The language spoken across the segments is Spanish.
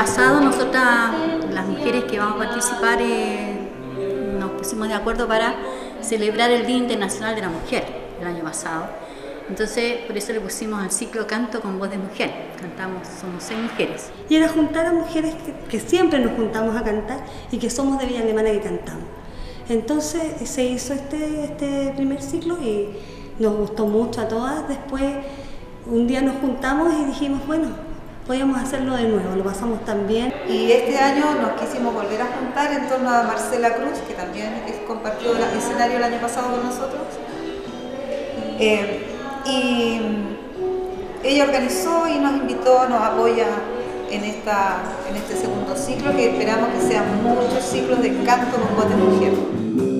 pasado nosotras, las mujeres que vamos a participar, eh, nos pusimos de acuerdo para celebrar el Día Internacional de la Mujer el año pasado. Entonces, por eso le pusimos al ciclo Canto con voz de mujer. Cantamos, somos seis mujeres. Y era juntar a mujeres que, siempre nos juntamos a cantar y que somos de Villa Alemana que cantamos. Entonces se hizo este, este primer ciclo y nos gustó mucho a todas. Después un día nos juntamos y dijimos, bueno, podíamos hacerlo de nuevo, lo pasamos tan bien. Y este año nos quisimos volver a juntar en torno a Marcela Cruz, que también compartió el escenario el año pasado con nosotros. Eh, y ella organizó y nos invitó, nos apoya en, esta, en este segundo ciclo, que esperamos que sean muchos ciclos de canto con voz de mujer.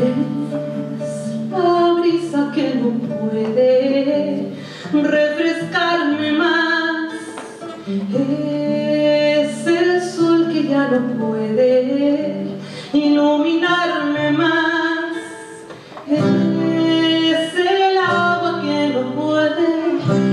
Es la brisa que no puede refrescarme más. Es el sol que ya no puede iluminarme más. Es el agua que no puede,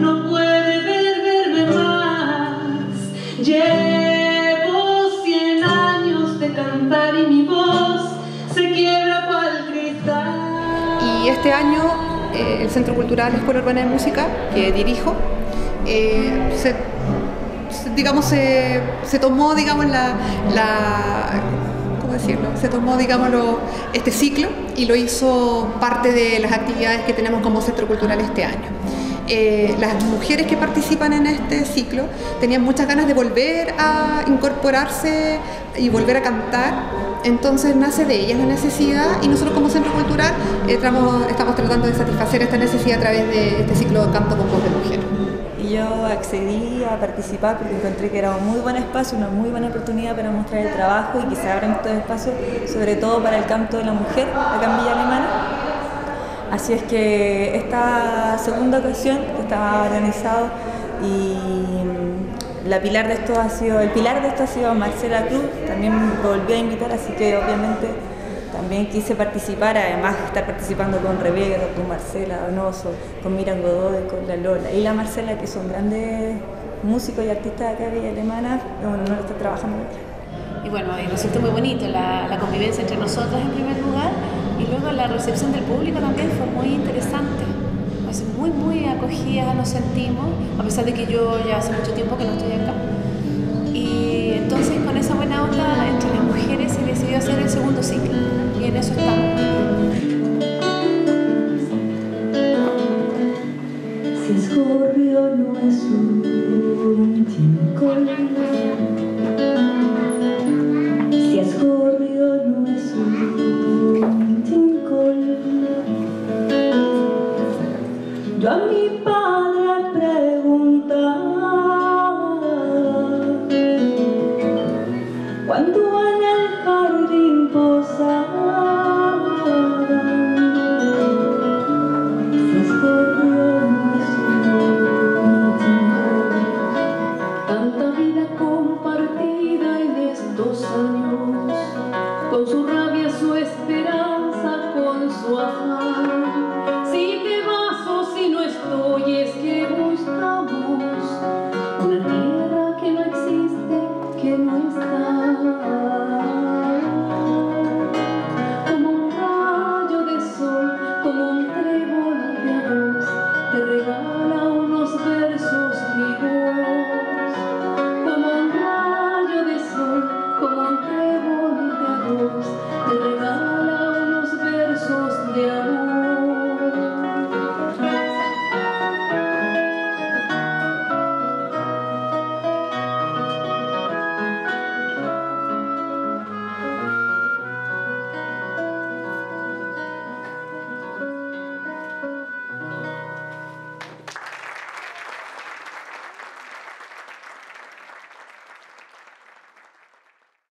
no puede beberme más. Yeah. Tomó, digamos, la, ¿cómo decirlo? Se tomó, digámoslo, este ciclo y lo hizo parte de las actividades que tenemos como Centro Cultural este año. Eh, las mujeres que participan en este ciclo tenían muchas ganas de volver a incorporarse y volver a cantar, entonces nace de ellas la necesidad y nosotros como Centro Cultural estamos, tratando de satisfacer esta necesidad a través de este ciclo de canto con voz de mujer yo accedí a participar porque encontré que era un muy buen espacio, una muy buena oportunidad para mostrar el trabajo y que se abran estos espacios, sobre todo para el canto de la mujer acá en Villa Alemana. Así es que esta segunda ocasión que estaba organizado y la pilar de esto ha sido, el pilar de esto ha sido Marcela Cruz, también me volvió a invitar, así que obviamente también quise participar, además de estar participando con Rebeca, con Marcela Donoso, con Miran Godoy, con la Lola y la Marcela, que son grandes músicos y artistas acá de Villa Alemana, bueno, no está trabajando Y bueno, y resultó muy bonito la, la convivencia entre nosotras en primer lugar y luego la recepción del público también fue muy interesante. Muy, muy acogida nos sentimos, a pesar de que yo ya hace mucho tiempo que no estoy acá. Y entonces con esa buena onda entre las mujeres se decidió hacer el segundo ciclo en eso estamos. Si no yo